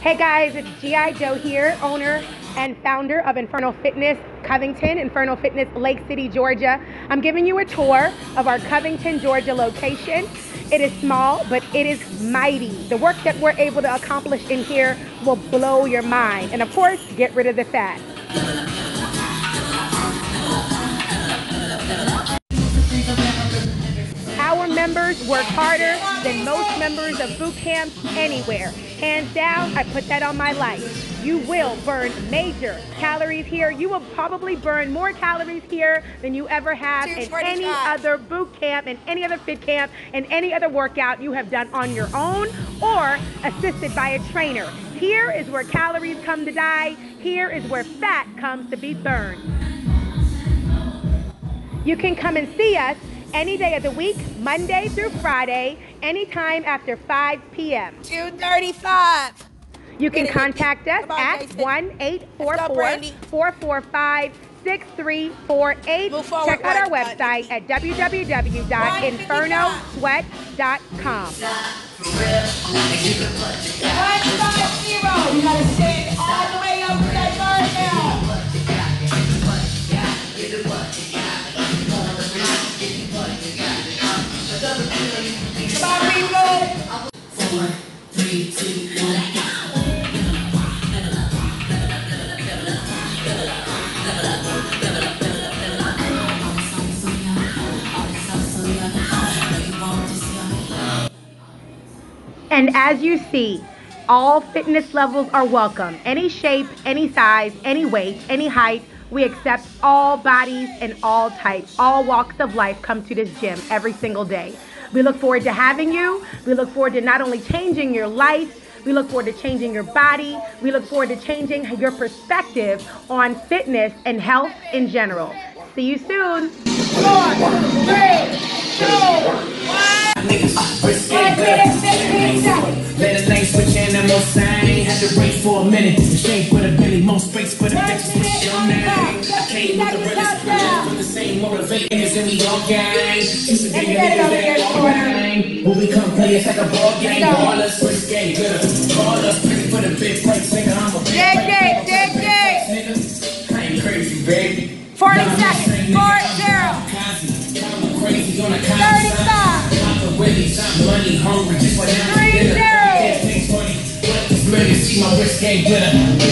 Hey guys, it's G.I. Joe here, owner and founder of Inferno Fitness Covington, Inferno Fitness Lake City, Georgia. I'm giving you a tour of our Covington, Georgia location. It is small, but it is mighty. The work that we're able to accomplish in here will blow your mind. And of course, get rid of the fat. Our members work harder than most members of boot camps anywhere. Hands down, I put that on my life. You will burn major calories here. You will probably burn more calories here than you ever have in any other boot camp, in any other fit camp, in any other workout you have done on your own or assisted by a trainer. Here is where calories come to die. Here is where fat comes to be burned. You can come and see us any day of the week, Monday through Friday, anytime after 5 p.m. 235. You can contact us at 1-844-445-6348. Check out our website at www.infernosweat.com. Four, three, two, one. And as you see, all fitness levels are welcome. Any shape, any size, any weight, any height. We accept all bodies and all types. All walks of life come to this gym every single day. We look forward to having you. We look forward to not only changing your life, we look forward to changing your body. We look forward to changing your perspective on fitness and health in general. See you soon. Four, three, two, one. Niggas, risky, One good. minute, 15 seconds. Let the lane switch in and ain't had to wait for a minute. Exchange for the Billy, most space for the One bitches. What's your minute, name? one I came with the minute, realest, countdown. from the same motivators and we all gang. Used to Let me be niggas over here, that all gang. When we come play, it's like a ball game. go. Ball us, risky, good. Call us, pretty for the big breaks, nigga. I'm a big Dig, break, dig, I'm dig, big dig. I ain't crazy, baby. 40 Nah, I'm the seconds. same Four, nigga. I'm zero. Kazi. I'm crazy on the 35. I'm Willies, I'm money hungry, just like I'm Three, dinner. zero. Yeah, things funny. What is ready? See my wrist game glitter.